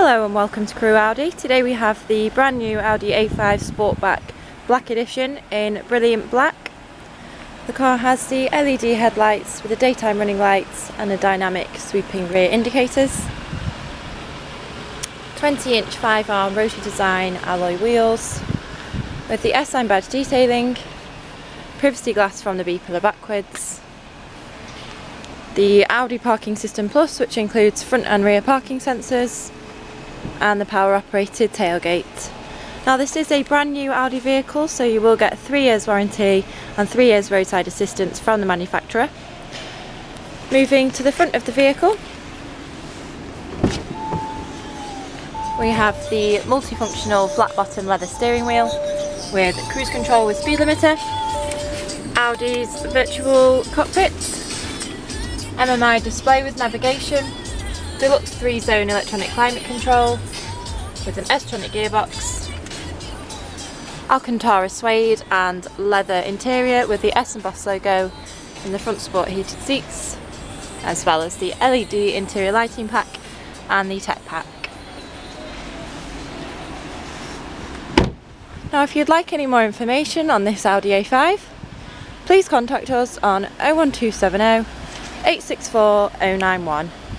Hello and welcome to Crewe Audi. Today we have the brand new Audi A5 Sportback Black Edition in brilliant black. The car has the LED headlights with the daytime running lights and the dynamic sweeping rear indicators. 20 inch 5 arm rotary design alloy wheels with the S-Line badge detailing, privacy glass from the B pillar backwards, the Audi Parking System Plus which includes front and rear parking sensors, and the power operated tailgate. Now this is a brand new Audi vehicle so you will get 3 years warranty and 3 years roadside assistance from the manufacturer. Moving to the front of the vehicle we have the multifunctional flat bottom leather steering wheel with cruise control with speed limiter, Audi's virtual cockpit, MMI display with navigation, Deluxe 3 zone electronic climate control with an S-tronic gearbox, Alcantara suede and leather interior with the S and Boss logo in the front sport heated seats as well as the LED interior lighting pack and the tech pack. Now if you'd like any more information on this Audi A5 please contact us on 01270 864 091